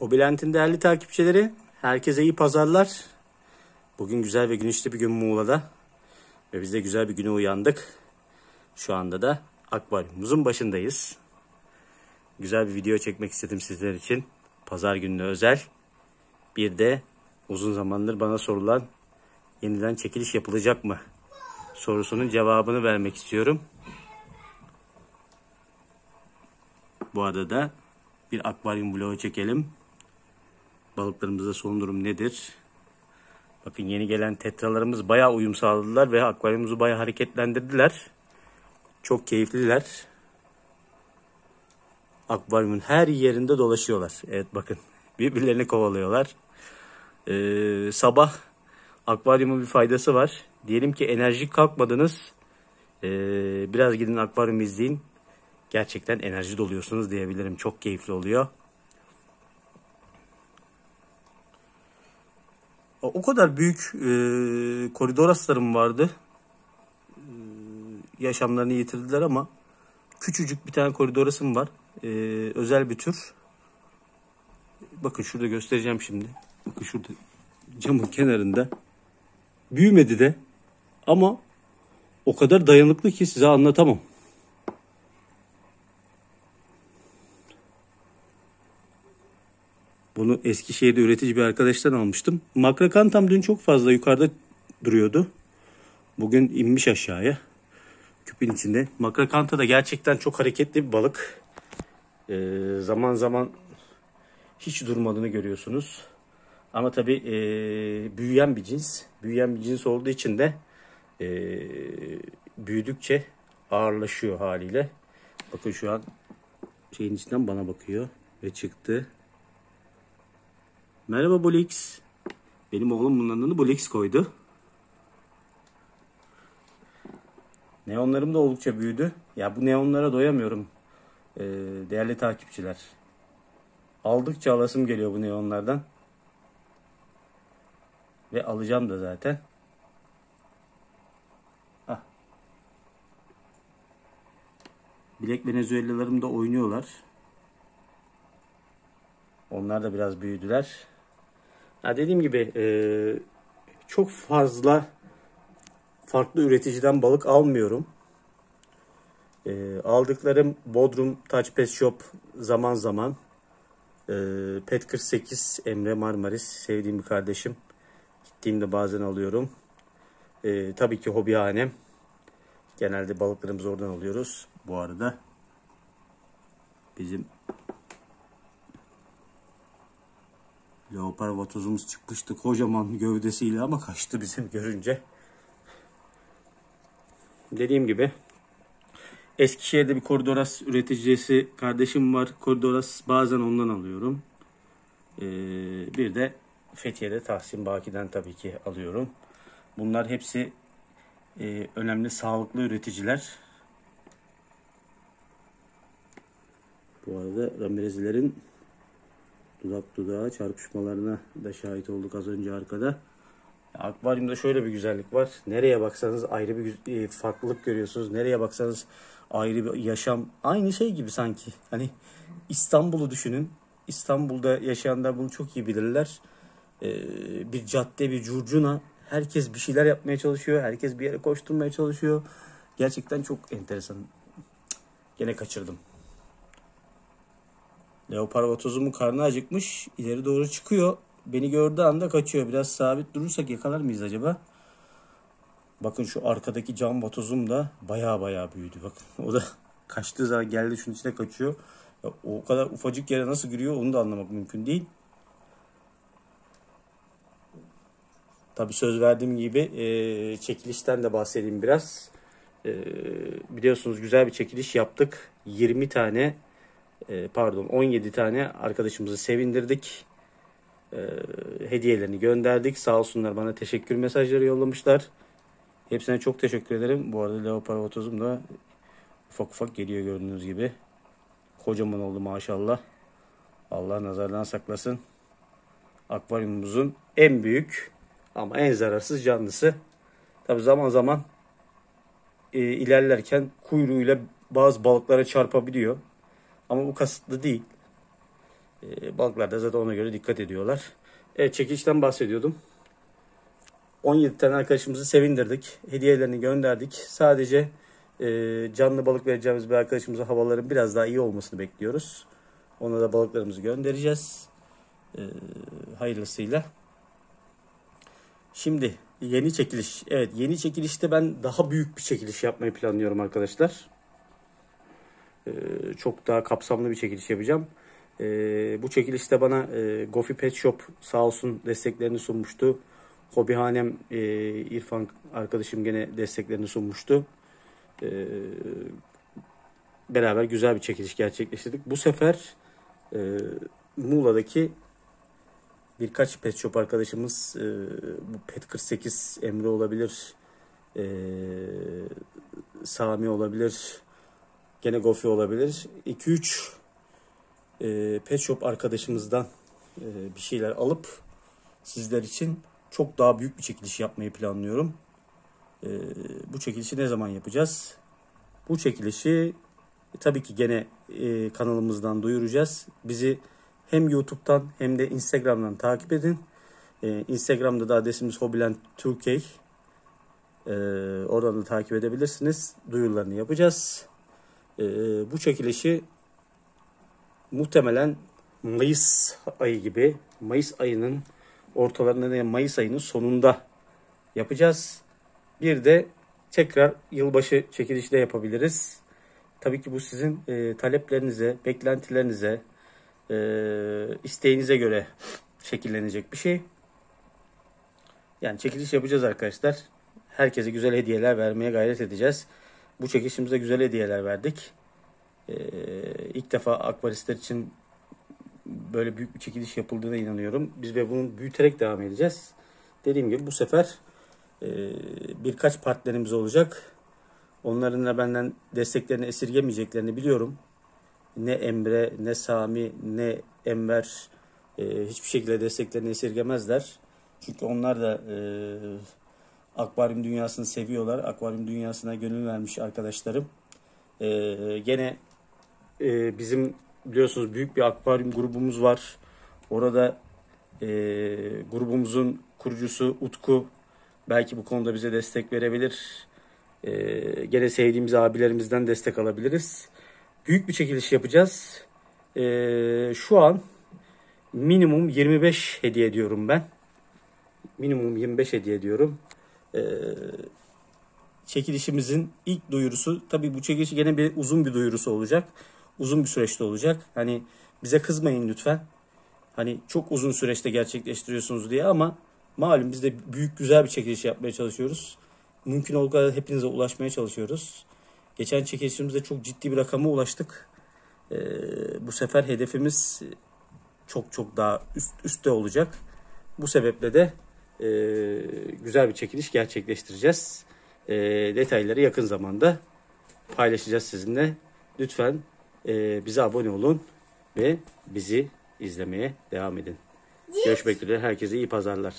Hobilent'in değerli takipçileri, herkese iyi pazarlar. Bugün güzel ve güneşli bir gün Muğla'da. Ve biz de güzel bir güne uyandık. Şu anda da akvaryumumuzun başındayız. Güzel bir video çekmek istedim sizler için. Pazar gününe özel. Bir de uzun zamandır bana sorulan yeniden çekiliş yapılacak mı? Sorusunun cevabını vermek istiyorum. Bu arada da bir akvaryum vlogu çekelim. Balıklarımızda son durum nedir? Bakın yeni gelen tetralarımız bayağı uyum sağladılar ve akvaryumumuzu bayağı hareketlendirdiler. Çok keyifliler. Akvaryumun her yerinde dolaşıyorlar. Evet bakın birbirlerini kovalıyorlar. Ee, sabah akvaryumun bir faydası var. Diyelim ki enerji kalkmadınız. Ee, biraz gidin akvaryum izleyin. Gerçekten enerji doluyorsunuz diyebilirim. Çok keyifli oluyor. O kadar büyük e, koridor aslarım vardı. E, yaşamlarını yitirdiler ama küçücük bir tane koridor asım var. E, özel bir tür. Bakın şurada göstereceğim şimdi. Bakın şurada camın kenarında. Büyümedi de ama o kadar dayanıklı ki size anlatamam. Bunu Eskişehir'de üretici bir arkadaştan almıştım. Makrakantam dün çok fazla yukarıda duruyordu. Bugün inmiş aşağıya. Küpün içinde. Makrakanta da gerçekten çok hareketli bir balık. Ee, zaman zaman hiç durmadığını görüyorsunuz. Ama tabii e, büyüyen bir cins. Büyüyen bir cins olduğu için de e, büyüdükçe ağırlaşıyor haliyle. Bakın şu an şeyin içinden bana bakıyor ve çıktı. Merhaba Bolix. Benim oğlum bunların adını Bolix koydu. Neonlarım da oldukça büyüdü. Ya bu neonlara doyamıyorum. Ee, değerli takipçiler. Aldıkça alasım geliyor bu neonlardan. Ve alacağım da zaten. Bilek Venezuelalarım da oynuyorlar. Onlar da biraz büyüdüler. Ya dediğim gibi e, çok fazla farklı üreticiden balık almıyorum. E, aldıklarım Bodrum Touch Pet Shop zaman zaman. E, Pet 48 Emre Marmaris sevdiğim bir kardeşim. Gittiğimde bazen alıyorum. E, tabii ki hobihanem. Genelde balıklarımızı oradan alıyoruz. Bu arada bizim Leopar vatozumuz çıkmıştı kocaman gövdesiyle ama kaçtı bizim görünce. Dediğim gibi Eskişehir'de bir koridoras üreticisi kardeşim var. Koridoras bazen ondan alıyorum. Ee, bir de Fethiye'de Tahsin Baki'den tabii ki alıyorum. Bunlar hepsi e, önemli sağlıklı üreticiler. Bu arada Ramirez'lerin dudak dudağa çarpışmalarına da şahit olduk az önce arkada. Akvaryumda şöyle bir güzellik var. Nereye baksanız ayrı bir e, farklılık görüyorsunuz. Nereye baksanız ayrı bir yaşam. Aynı şey gibi sanki. Hani İstanbul'u düşünün. İstanbul'da yaşayanlar bunu çok iyi bilirler. Ee, bir cadde, bir curcuna. Herkes bir şeyler yapmaya çalışıyor. Herkes bir yere koşturmaya çalışıyor. Gerçekten çok enteresan. Gene kaçırdım. Leopar vatozumun karnı acıkmış. İleri doğru çıkıyor. Beni gördüğü anda kaçıyor. Biraz sabit durursak yakalar mıyız acaba? Bakın şu arkadaki cam vatozum da baya baya büyüdü. Bakın o da kaçtığı zaman geldi şunun içine kaçıyor. Ya, o kadar ufacık yere nasıl giriyor onu da anlamak mümkün değil. Tabi söz verdiğim gibi e, çekilişten de bahsedeyim biraz. E, biliyorsunuz güzel bir çekiliş yaptık. 20 tane e, pardon 17 tane arkadaşımızı sevindirdik. E, hediyelerini gönderdik. Sağ olsunlar bana teşekkür mesajları yollamışlar. Hepsine çok teşekkür ederim. Bu arada leopar otozum da ufak ufak geliyor gördüğünüz gibi. Kocaman oldu maşallah. Allah nazardan saklasın. Akvaryumumuzun en büyük ama en zararsız canlısı. Tabi zaman zaman e, ilerlerken kuyruğuyla bazı balıklara çarpabiliyor. Ama bu kasıtlı değil. E, balıklar da zaten ona göre dikkat ediyorlar. Evet çekilişten bahsediyordum. 17 tane arkadaşımızı sevindirdik. Hediyelerini gönderdik. Sadece e, canlı balık vereceğimiz bir arkadaşımıza havaların biraz daha iyi olmasını bekliyoruz. Ona da balıklarımızı göndereceğiz. E, hayırlısıyla. Şimdi yeni çekiliş. Evet yeni çekilişte ben daha büyük bir çekiliş yapmayı planlıyorum arkadaşlar. E, çok daha kapsamlı bir çekiliş yapacağım. E, bu çekilişte bana e, Gofi Pet Shop sağ olsun desteklerini sunmuştu. Hobihanem e, İrfan arkadaşım gene desteklerini sunmuştu. E, beraber güzel bir çekiliş gerçekleştirdik. Bu sefer e, Muğla'daki birkaç pet shop arkadaşımız e, bu Pet 48 Emre olabilir, e, Sami olabilir, gene Gofi olabilir. 2-3 e, pet shop arkadaşımızdan e, bir şeyler alıp sizler için çok daha büyük bir çekiliş yapmayı planlıyorum. E, bu çekilişi ne zaman yapacağız? Bu çekilişi e, tabii ki gene e, kanalımızdan duyuracağız. Bizi hem YouTube'dan hem de Instagram'dan takip edin. E, Instagram'da da adresimiz Hobiland Türkiye. E, oradan da takip edebilirsiniz. Duyurularını yapacağız. E, bu çekilişi muhtemelen Mayıs ayı gibi Mayıs ayının ortalarında ne Mayıs ayının sonunda yapacağız. Bir de tekrar yılbaşı çekilişi de yapabiliriz. Tabii ki bu sizin e, taleplerinize, beklentilerinize, e, isteğinize göre şekillenecek bir şey. Yani çekiliş yapacağız arkadaşlar. Herkese güzel hediyeler vermeye gayret edeceğiz. Bu çekilişimize güzel hediyeler verdik. Ee, ilk defa akvaristler için böyle büyük bir çekiliş yapıldığına inanıyorum. Biz ve bunu büyüterek devam edeceğiz. Dediğim gibi bu sefer e, birkaç partnerimiz olacak. Onların da benden desteklerini esirgemeyeceklerini biliyorum. Ne Emre, ne Sami, ne Enver e, hiçbir şekilde desteklerini esirgemezler. Çünkü onlar da e, akvaryum dünyasını seviyorlar. Akvaryum dünyasına gönül vermiş arkadaşlarım. E, gene e, bizim biliyorsunuz büyük bir akvaryum grubumuz var. Orada e, grubumuzun kurucusu Utku belki bu konuda bize destek verebilir. E, gene sevdiğimiz abilerimizden destek alabiliriz. Büyük bir çekiliş yapacağız. E, şu an minimum 25 hediye ediyorum ben. Minimum 25 hediye ediyorum. E, çekilişimizin ilk duyurusu tabii bu çekilişi gene bir uzun bir duyurusu olacak uzun bir süreçte olacak. Hani bize kızmayın lütfen. Hani çok uzun süreçte gerçekleştiriyorsunuz diye ama malum biz de büyük güzel bir çekiliş yapmaya çalışıyoruz. Mümkün olduğu kadar hepinize ulaşmaya çalışıyoruz. Geçen çekilişimizde çok ciddi bir rakama ulaştık. Ee, bu sefer hedefimiz çok çok daha üst üstte olacak. Bu sebeple de e, güzel bir çekiliş gerçekleştireceğiz. E, detayları yakın zamanda paylaşacağız sizinle. Lütfen e, bize abone olun ve bizi izlemeye devam edin. Görüşmek üzere. Herkese iyi pazarlar.